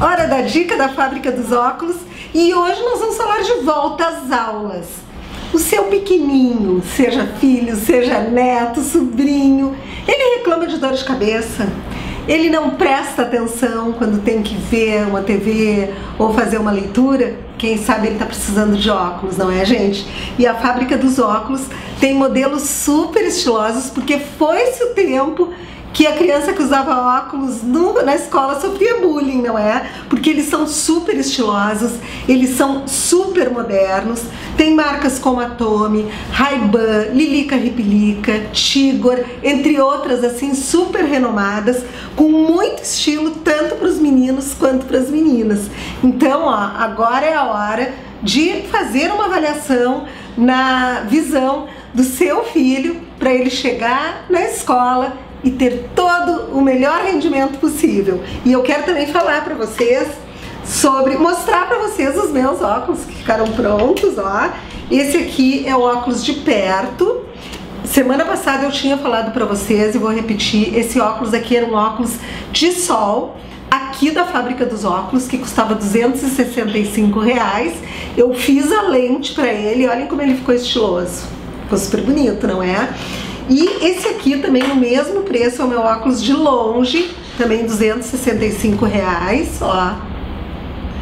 Hora da dica da fábrica dos óculos e hoje nós vamos falar de volta às aulas. O seu pequenininho, seja filho, seja neto, sobrinho, ele reclama de dor de cabeça, ele não presta atenção quando tem que ver uma TV ou fazer uma leitura quem sabe ele está precisando de óculos, não é, gente? E a fábrica dos óculos tem modelos super estilosos porque foi-se o tempo que a criança que usava óculos no, na escola sofria bullying, não é? Porque eles são super estilosos, eles são super modernos, tem marcas como a Tommy, Ray-Ban, Lilica Ripilica, Tigor, entre outras assim super renomadas, com muito estilo tanto para os meninos quanto para as meninas. Então, ó, agora é a hora de fazer uma avaliação na visão do seu filho para ele chegar na escola e ter todo o melhor rendimento possível. E eu quero também falar para vocês sobre, mostrar para vocês os meus óculos que ficaram prontos, ó. Esse aqui é o óculos de perto. Semana passada eu tinha falado para vocês e vou repetir, esse óculos aqui era um óculos de sol, aqui da fábrica dos óculos, que custava 265 reais. Eu fiz a lente para ele, olhem como ele ficou estiloso. Ficou super bonito, não é? E esse aqui também no mesmo preço é o meu óculos de longe, também 265 reais, ó.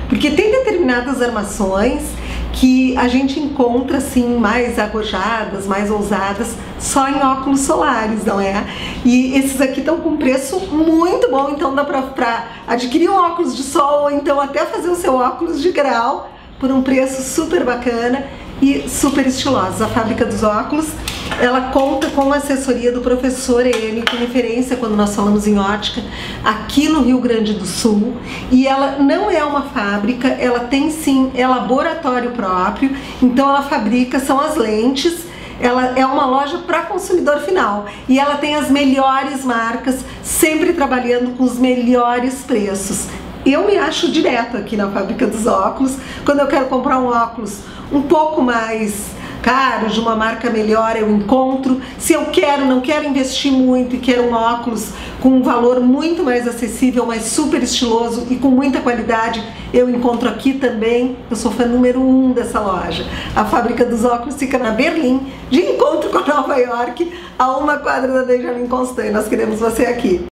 Porque tem determinadas armações que a gente encontra assim mais agojadas, mais ousadas, só em óculos solares, não é? E esses aqui estão com preço muito bom, então dá pra, pra adquirir um óculos de sol ou então até fazer o seu óculos de grau por um preço super bacana e super estilosos. A fábrica dos óculos, ela conta com a assessoria do professor N, com referência quando nós falamos em ótica, aqui no Rio Grande do Sul. E ela não é uma fábrica, ela tem sim, é laboratório próprio, então ela fabrica, são as lentes, ela é uma loja para consumidor final e ela tem as melhores marcas, sempre trabalhando com os melhores preços. Eu me acho direto aqui na fábrica dos óculos, quando eu quero comprar um óculos um pouco mais caro, de uma marca melhor, eu encontro. Se eu quero, não quero investir muito e quero um óculos com um valor muito mais acessível, mas super estiloso e com muita qualidade, eu encontro aqui também. Eu sou fã número um dessa loja. A fábrica dos óculos fica na Berlim, de encontro com Nova York, a uma quadra da Benjamin Constant. Nós queremos você aqui.